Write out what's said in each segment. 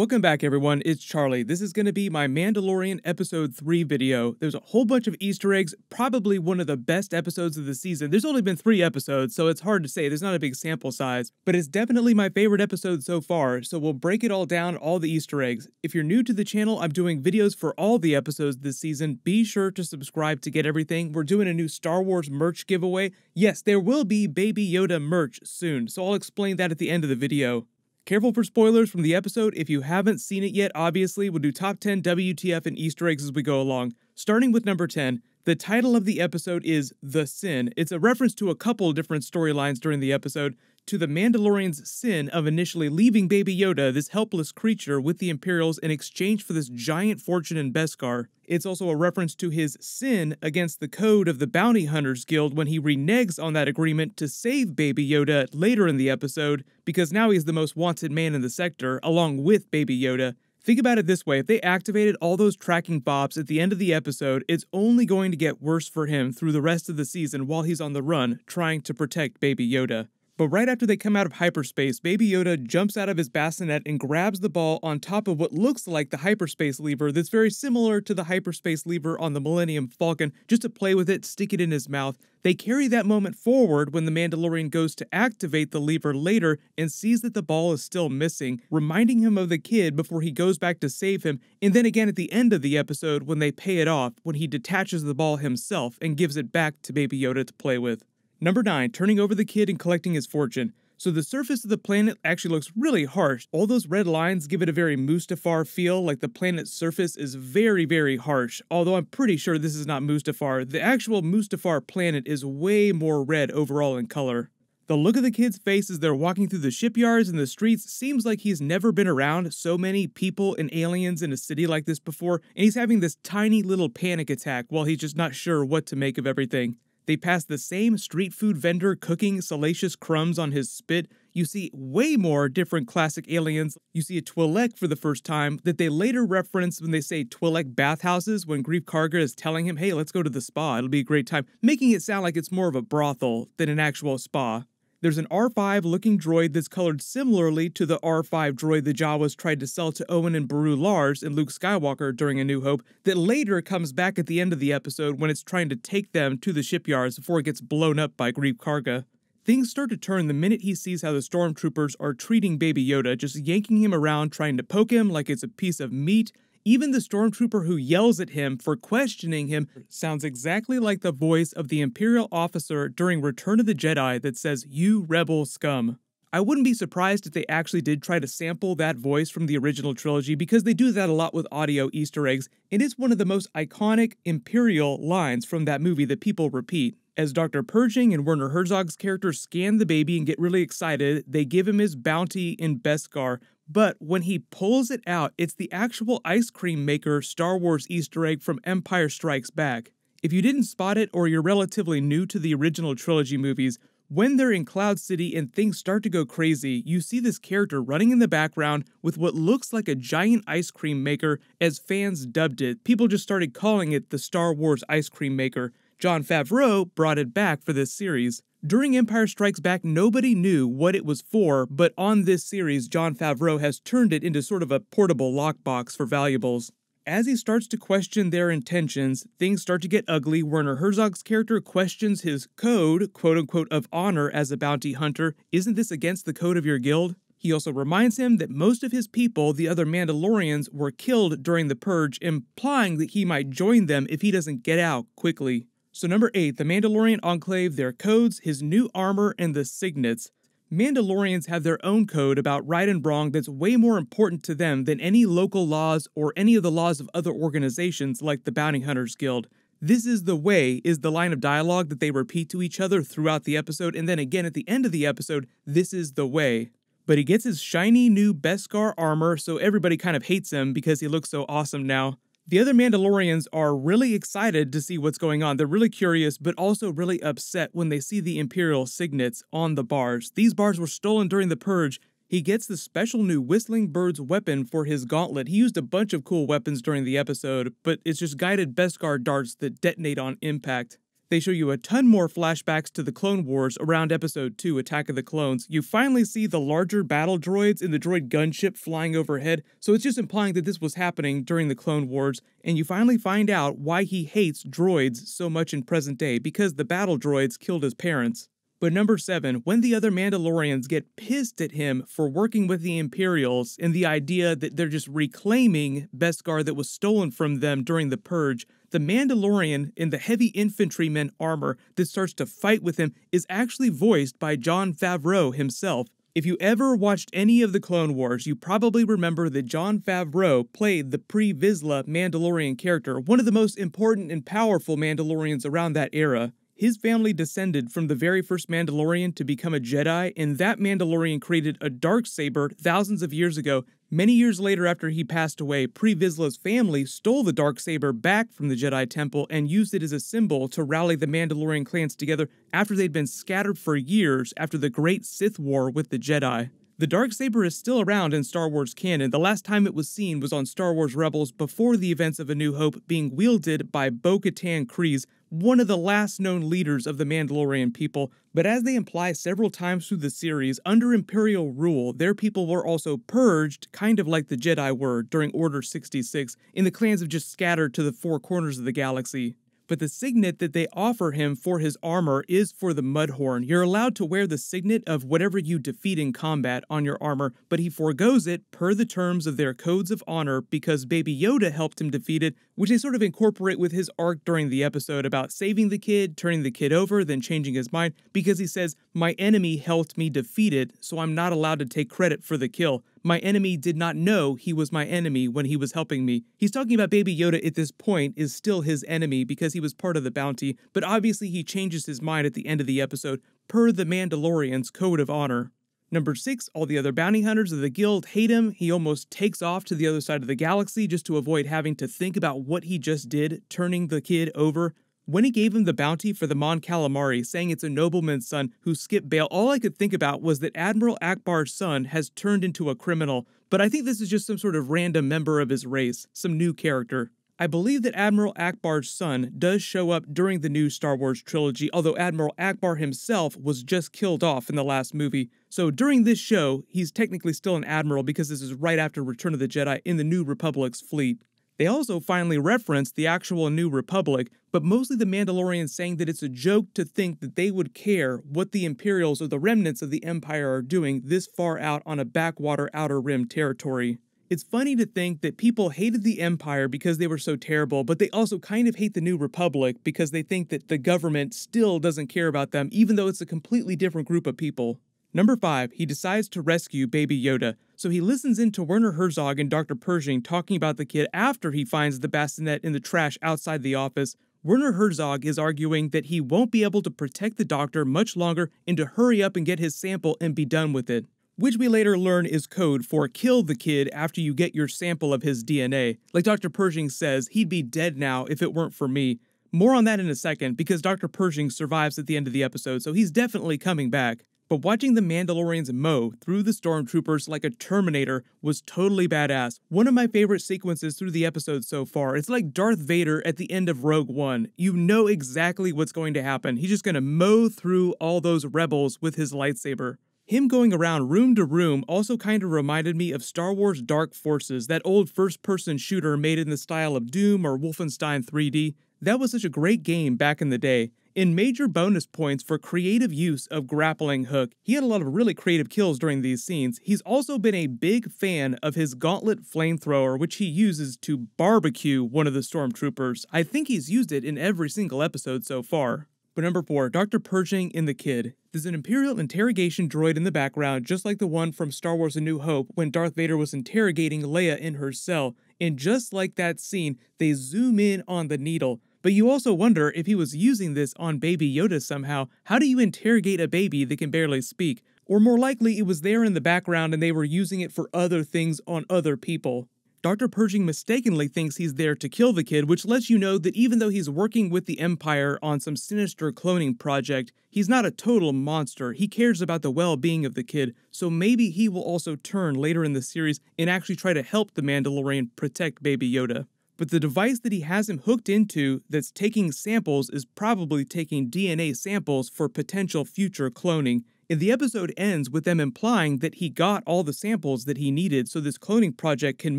Welcome back everyone, it's Charlie. This is going to be my Mandalorian Episode 3 video. There's a whole bunch of easter eggs, probably one of the best episodes of the season. There's only been 3 episodes, so it's hard to say, there's not a big sample size, but it's definitely my favorite episode so far, so we'll break it all down, all the easter eggs. If you're new to the channel, I'm doing videos for all the episodes this season. Be sure to subscribe to get everything. We're doing a new Star Wars merch giveaway. Yes, there will be Baby Yoda merch soon, so I'll explain that at the end of the video. Careful for spoilers from the episode. If you haven't seen it yet, obviously, we'll do top 10 WTF and Easter eggs as we go along. Starting with number 10, the title of the episode is The Sin. It's a reference to a couple different storylines during the episode, to the Mandalorian's sin of initially leaving Baby Yoda, this helpless creature, with the Imperials in exchange for this giant fortune in Beskar. It's also a reference to his sin against the code of the Bounty Hunters Guild when he reneges on that agreement to save Baby Yoda later in the episode, because now he's the most wanted man in the sector, along with Baby Yoda. Think about it this way if they activated all those tracking fobs at the end of the episode, it's only going to get worse for him through the rest of the season while he's on the run, trying to protect Baby Yoda. But right after they come out of hyperspace, Baby Yoda jumps out of his bassinet and grabs the ball on top of what looks like the hyperspace lever that's very similar to the hyperspace lever on the Millennium Falcon, just to play with it, stick it in his mouth. They carry that moment forward when the Mandalorian goes to activate the lever later and sees that the ball is still missing, reminding him of the kid before he goes back to save him, and then again at the end of the episode when they pay it off, when he detaches the ball himself and gives it back to Baby Yoda to play with. Number 9, turning over the kid and collecting his fortune. So the surface of the planet actually looks really harsh. All those red lines give it a very Mustafar feel, like the planet's surface is very, very harsh. Although I'm pretty sure this is not Mustafar. The actual Mustafar planet is way more red overall in color. The look of the kid's face as they're walking through the shipyards and the streets seems like he's never been around so many people and aliens in a city like this before, and he's having this tiny little panic attack while he's just not sure what to make of everything. They pass the same street food vendor cooking salacious crumbs on his spit. You see way more different classic aliens. You see a Twi'lek for the first time that they later reference when they say Twi'lek bathhouses when Greef Karga is telling him, hey, let's go to the spa, it'll be a great time, making it sound like it's more of a brothel than an actual spa. There's an R5 looking droid that's colored similarly to the R5 droid the Jawas tried to sell to Owen and Beru Lars and Luke Skywalker during A New Hope, that later comes back at the end of the episode when it's trying to take them to the shipyards before it gets blown up by Greef Karga. Things start to turn the minute he sees how the stormtroopers are treating Baby Yoda, just yanking him around, trying to poke him like it's a piece of meat, even the stormtrooper who yells at him for questioning him sounds exactly like the voice of the Imperial officer during Return of the Jedi that says, You rebel scum. I wouldn't be surprised if they actually did try to sample that voice from the original trilogy because they do that a lot with audio Easter eggs, and it's one of the most iconic Imperial lines from that movie that people repeat. As Dr. Pershing and Werner Herzog's characters scan the baby and get really excited, they give him his bounty in Beskar, but when he pulls it out, it's the actual ice cream maker Star Wars Easter egg from Empire Strikes Back. If you didn't spot it or you're relatively new to the original trilogy movies, when they're in Cloud City and things start to go crazy, you see this character running in the background with what looks like a giant ice cream maker as fans dubbed it. People just started calling it the Star Wars ice cream maker. Jon Favreau brought it back for this series. During Empire Strikes Back, nobody knew what it was for, but on this series, Jon Favreau has turned it into sort of a portable lockbox for valuables. As he starts to question their intentions, things start to get ugly. Werner Herzog's character questions his code, quote unquote, of honor as a bounty hunter. Isn't this against the code of your guild? He also reminds him that most of his people, the other Mandalorians, were killed during the Purge, implying that he might join them if he doesn't get out quickly. So, number 8, the Mandalorian Enclave, their codes, his new armor, and the signets. Mandalorians have their own code about right and wrong that's way more important to them than any local laws or any of the laws of other organizations like the Bounty Hunters Guild. This is the way is the line of dialogue that they repeat to each other throughout the episode, and then again at the end of the episode, this is the way. But he gets his shiny new Beskar armor, so everybody kind of hates him because he looks so awesome now. The other Mandalorians are really excited to see what's going on. They're really curious, but also really upset when they see the Imperial signets on the bars. These bars were stolen during the Purge. He gets the special new Whistling Bird's weapon for his gauntlet. He used a bunch of cool weapons during the episode, but it's just guided Beskar darts that detonate on impact. They show you a ton more flashbacks to the Clone Wars around Episode 2 Attack of the Clones. You finally see the larger battle droids in the droid gunship flying overhead, so it's just implying that this was happening during the Clone Wars, and you finally find out why he hates droids so much in present day because the battle droids killed his parents. But number seven, when the other Mandalorians get pissed at him for working with the Imperials and the idea that they're just reclaiming Beskar that was stolen from them during the Purge, the Mandalorian in the heavy infantryman armor that starts to fight with him is actually voiced by Jon Favreau himself. If you ever watched any of the Clone Wars, you probably remember that Jon Favreau played the Pre Vizsla Mandalorian character, one of the most important and powerful Mandalorians around that era. His family descended from the very first Mandalorian to become a Jedi, and that Mandalorian created a dark saber thousands of years ago. Many years later, after he passed away, Pre Vizsla's family stole the dark saber back from the Jedi Temple and used it as a symbol to rally the Mandalorian clans together after they'd been scattered for years after the Great Sith War with the Jedi. The dark saber is still around in Star Wars canon. The last time it was seen was on Star Wars Rebels before the events of A New Hope, being wielded by Bo-Katan Kryze, one of the last known leaders of the Mandalorian people, but as they imply several times through the series, under Imperial rule, their people were also purged, kind of like the Jedi were during Order 66, and the clans have just scattered to the four corners of the galaxy but the signet that they offer him for his armor is for the Mudhorn. You're allowed to wear the signet of whatever you defeat in combat on your armor, but he foregoes it per the terms of their codes of honor because Baby Yoda helped him defeat it, which they sort of incorporate with his arc during the episode about saving the kid, turning the kid over, then changing his mind because he says, My enemy helped me defeat it, so I'm not allowed to take credit for the kill. My enemy did not know he was my enemy when he was helping me. He's talking about Baby Yoda at this point is still his enemy because he was part of the bounty, but obviously he changes his mind at the end of the episode, per the Mandalorian's code of honor. Number 6, all the other bounty hunters of the guild hate him. He almost takes off to the other side of the galaxy just to avoid having to think about what he just did, turning the kid over. When he gave him the bounty for the Mon Calamari, saying it's a nobleman's son who skipped bail, all I could think about was that Admiral Ackbar's son has turned into a criminal, but I think this is just some sort of random member of his race, some new character. I believe that Admiral Ackbar's son does show up during the new Star Wars trilogy, although Admiral Ackbar himself was just killed off in the last movie. So during this show, he's technically still an admiral because this is right after Return of the Jedi in the New Republic's fleet. They also finally reference the actual New Republic, but mostly the Mandalorians saying that it's a joke to think that they would care what the Imperials or the remnants of the Empire are doing this far out on a backwater Outer Rim territory. It's funny to think that people hated the Empire because they were so terrible, but they also kind of hate the New Republic because they think that the government still doesn't care about them, even though it's a completely different group of people. Number 5, he decides to rescue Baby Yoda, so he listens in to Werner Herzog and Dr. Pershing talking about the kid after he finds the bassinet in the trash outside the office. Werner Herzog is arguing that he won't be able to protect the doctor much longer and to hurry up and get his sample and be done with it. Which we later learn is code for kill the kid after you get your sample of his DNA. Like Dr. Pershing says, he'd be dead now if it weren't for me. More on that in a second because Dr. Pershing survives at the end of the episode, so he's definitely coming back. But watching the Mandalorians mow through the stormtroopers like a Terminator was totally badass. One of my favorite sequences through the episode so far. It's like Darth Vader at the end of Rogue One. You know exactly what's going to happen. He's just going to mow through all those rebels with his lightsaber. Him going around room to room also kind of reminded me of Star Wars Dark Forces, that old first person shooter made in the style of Doom or Wolfenstein 3D. That was such a great game back in the day. In major bonus points for creative use of grappling hook, he had a lot of really creative kills during these scenes. He's also been a big fan of his gauntlet flamethrower, which he uses to barbecue one of the stormtroopers. I think he's used it in every single episode so far. But number 4, Dr. Pershing in The Kid. There's an Imperial interrogation droid in the background, just like the one from Star Wars A New Hope when Darth Vader was interrogating Leia in her cell. And just like that scene, they zoom in on the needle. But you also wonder if he was using this on Baby Yoda somehow. How do you interrogate a baby that can barely speak? Or more likely, it was there in the background and they were using it for other things on other people. Dr. Pershing mistakenly thinks he's there to kill the kid, which lets you know that even though he's working with the Empire on some sinister cloning project, he's not a total monster. He cares about the well being of the kid, so maybe he will also turn later in the series and actually try to help the Mandalorian protect Baby Yoda. But the device that he has him hooked into that's taking samples is probably taking DNA samples for potential future cloning. And the episode ends with them implying that he got all the samples that he needed so this cloning project can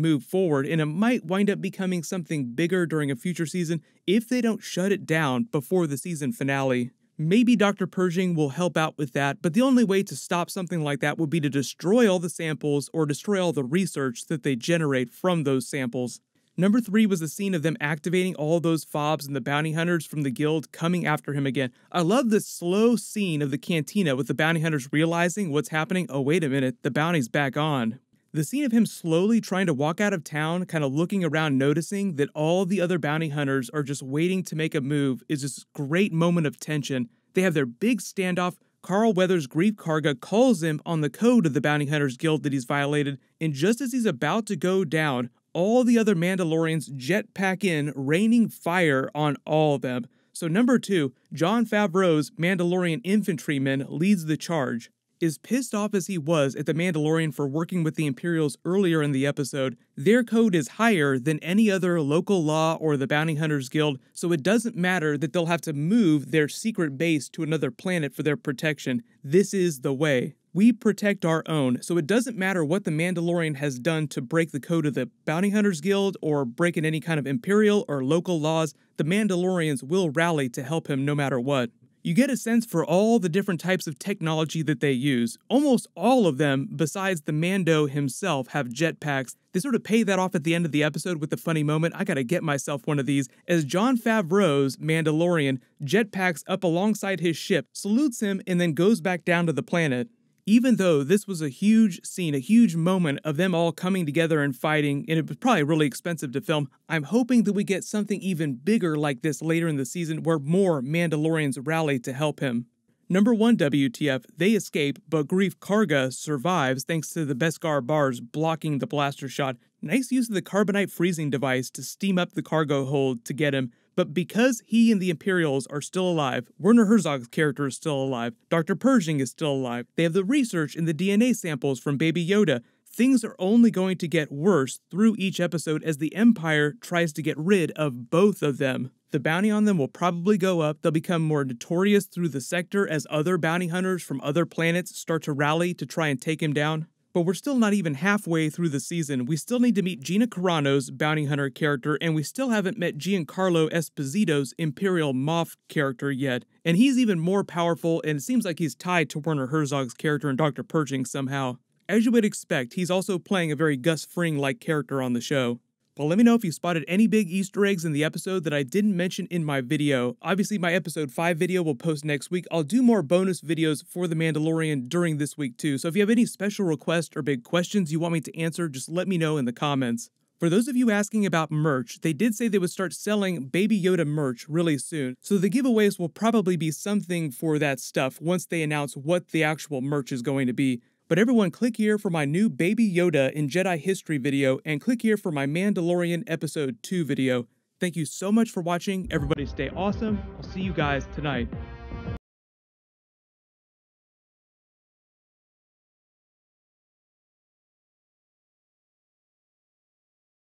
move forward and it might wind up becoming something bigger during a future season if they don't shut it down before the season finale. Maybe Dr. Pershing will help out with that, but the only way to stop something like that would be to destroy all the samples or destroy all the research that they generate from those samples. Number three was the scene of them activating all those fobs and the bounty hunters from the guild coming after him again. I love this slow scene of the cantina with the bounty hunters realizing what's happening. Oh, wait a minute, the bounty's back on. The scene of him slowly trying to walk out of town, kind of looking around, noticing that all the other bounty hunters are just waiting to make a move, is this great moment of tension. They have their big standoff. Carl Weathers Greef Karga calls him on the code of the Bounty Hunters Guild that he's violated, and just as he's about to go down, all the other Mandalorians jetpack in, raining fire on all of them. So, number two, Jon Favreau's Mandalorian infantryman leads the charge. As pissed off as he was at the Mandalorian for working with the Imperials earlier in the episode, their code is higher than any other local law or the Bounty Hunters Guild, so it doesn't matter that they'll have to move their secret base to another planet for their protection. This is the way. We protect our own, so it doesn't matter what the Mandalorian has done to break the code of the Bounty Hunters Guild or break in any kind of imperial or local laws, the Mandalorians will rally to help him no matter what. You get a sense for all the different types of technology that they use. Almost all of them, besides the Mando himself, have jetpacks. They sort of pay that off at the end of the episode with the funny moment. I gotta get myself one of these. As Jon Favreau's Mandalorian jetpacks up alongside his ship, salutes him, and then goes back down to the planet even though this was a huge scene, a huge moment of them all coming together and fighting, and it was probably really expensive to film, I'm hoping that we get something even bigger like this later in the season where more Mandalorians rally to help him. Number 1 WTF, they escape, but Greef Karga survives thanks to the Beskar bars blocking the blaster shot. Nice use of the carbonite freezing device to steam up the cargo hold to get him, but because he and the Imperials are still alive, Werner Herzog's character is still alive, Dr. Pershing is still alive, they have the research and the DNA samples from Baby Yoda. Things are only going to get worse through each episode as the Empire tries to get rid of both of them. The bounty on them will probably go up. They'll become more notorious through the sector as other bounty hunters from other planets start to rally to try and take him down. But we're still not even halfway through the season. We still need to meet Gina Carano's bounty hunter character, and we still haven't met Giancarlo Esposito's Imperial Moff character yet. And he's even more powerful, and it seems like he's tied to Werner Herzog's character in Dr. Pershing somehow. As you would expect, he's also playing a very Gus Fring like character on the show. But let me know if you spotted any big Easter eggs in the episode that I didn't mention in my video. Obviously, my episode 5 video will post next week. I'll do more bonus videos for The Mandalorian during this week too, so if you have any special requests or big questions you want me to answer, just let me know in the comments. For those of you asking about merch, they did say they would start selling Baby Yoda merch really soon, so the giveaways will probably be something for that stuff once they announce what the actual merch is going to be. But everyone click here for my new Baby Yoda in Jedi History video and click here for my Mandalorian Episode 2 video. Thank you so much for watching. Everybody stay awesome. I'll see you guys tonight.